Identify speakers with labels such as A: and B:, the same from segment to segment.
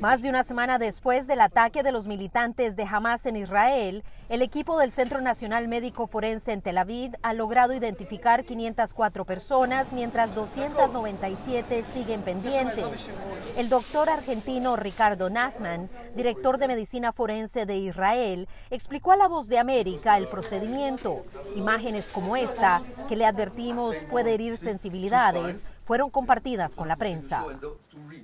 A: Más de una semana después del ataque de los militantes de Hamas en Israel, el equipo del Centro Nacional Médico Forense en Tel Aviv ha logrado identificar 504 personas, mientras 297 siguen pendientes. El doctor argentino Ricardo Nachman, director de medicina forense de Israel, explicó a La Voz de América el procedimiento. Imágenes como esta, que le advertimos puede herir sensibilidades, fueron compartidas con la prensa.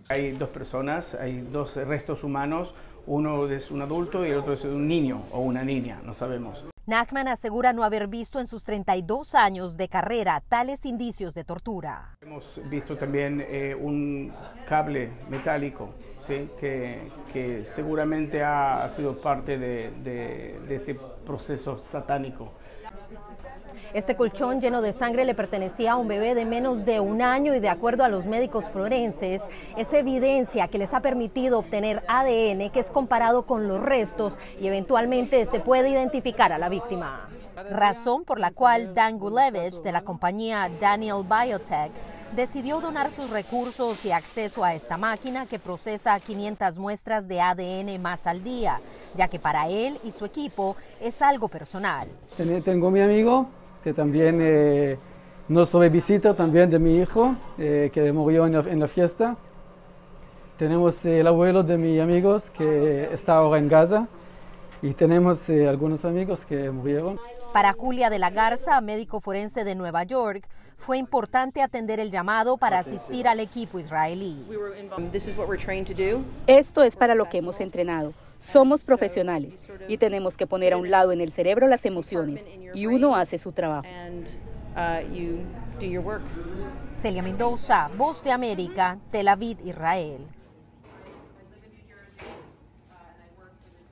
B: Hay dos personas, hay dos restos humanos, uno es un adulto y el otro es un niño o una niña, no sabemos.
A: Nachman asegura no haber visto en sus 32 años de carrera tales indicios de tortura.
B: Hemos visto también eh, un cable metálico ¿sí? que, que, seguramente ha sido parte de, de, de este proceso satánico.
A: Este colchón lleno de sangre le pertenecía a un bebé de menos de un año y de acuerdo a los médicos forenses, es evidencia que les ha permitido obtener ADN que es comparado con los restos y eventualmente se puede identificar a la víctima. Razón por la cual Dan Gulevich de la compañía Daniel Biotech decidió donar sus recursos y acceso a esta máquina que procesa 500 muestras de ADN más al día, ya que para él y su equipo es algo personal.
C: Tengo mi amigo que también eh, nos visita también de mi hijo, eh, que murió en la, en la, fiesta. Tenemos el abuelo de mis amigos que está ahora en Gaza y tenemos eh, algunos amigos que murieron.
A: Para Julia de la Garza, médico forense de Nueva York, fue importante atender el llamado para asistir al equipo israelí.
D: Esto es para lo que hemos entrenado. Somos profesionales y tenemos que poner a un lado en el cerebro las emociones y uno hace su trabajo.
A: Celia Mendoza, Voz de América, Tel Aviv, Israel.